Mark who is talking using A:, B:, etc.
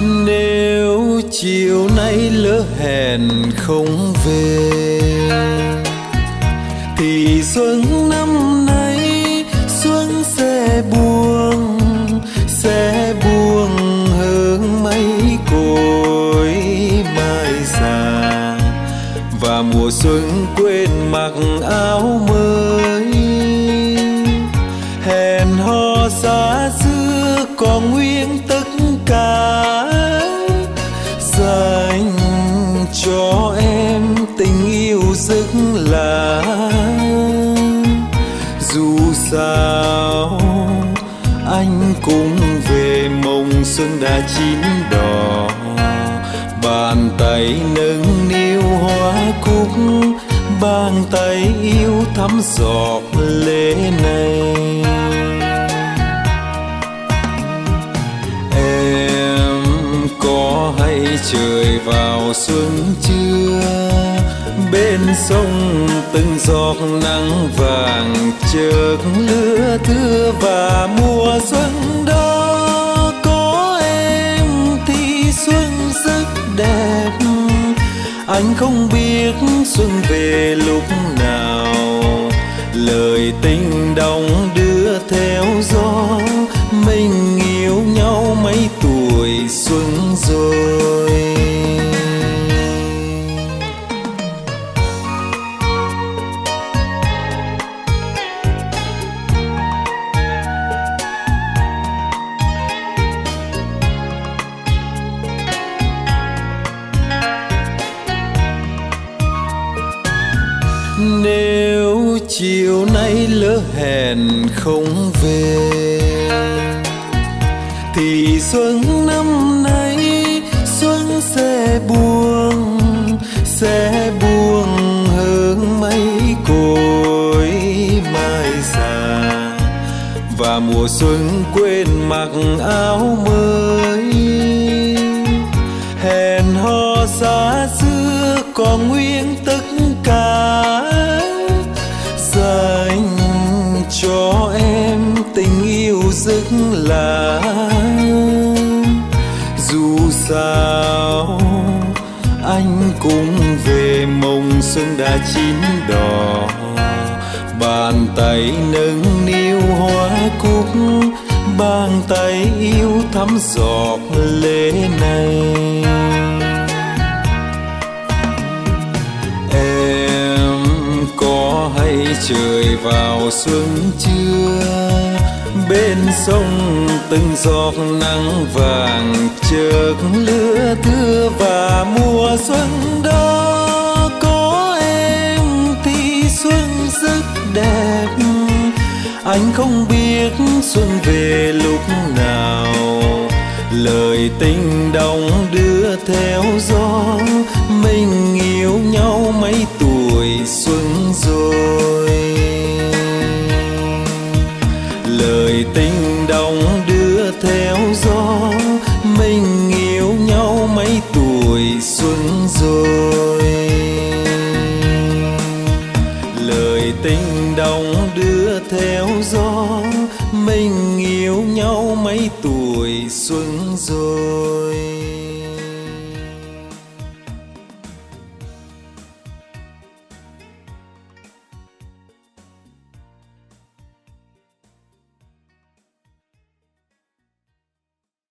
A: nếu chiều nay lỡ hẹn không về, thì xuân năm nay xuân sẽ buông sẽ buông hơn mấy cội mai già và mùa xuân quên mặc áo mưa sao? Anh cũng về mộng xuân đã chín đỏ. Bàn tay nâng niu hoa cúc, bàn tay yêu thắm giọt lệ này. Em có hay trời vào xuân chưa? Bên sông, từng giọt nắng vàng chợt lứa thưa và mùa xuân đó có em thì xuân rất đẹp. Anh không biết xuân về lúc nào, lời tình đồng đưa theo gió nếu chiều nay lỡ hẹn không về, thì xuân năm nay xuân sẽ buông sẽ buông hơn mấy cội mai già và mùa xuân quên mặc áo mới, hẹn hò xa xưa còn nguyên tất dành cho em tình yêu rất là dù sao, anh cũng về mộng xuân đã chín đỏ. Bàn tay nâng niu hoa cúc, bàn tay yêu thắm giọt lệ này. Trời vào xuân trưa, bên sông từng giọt nắng vàng chợt lứa thưa và mùa xuân đó có em thì xuân rất đẹp. Anh không biết xuân về lúc nào lời tình đồng đưa theo gió mình tình đồng đưa theo gió. Mình yêu nhau mấy tuổi xuân rồi?